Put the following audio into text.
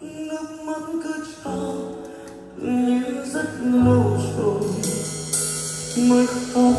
nước mắt cứ trao như rất lâu rồi. Mới khóc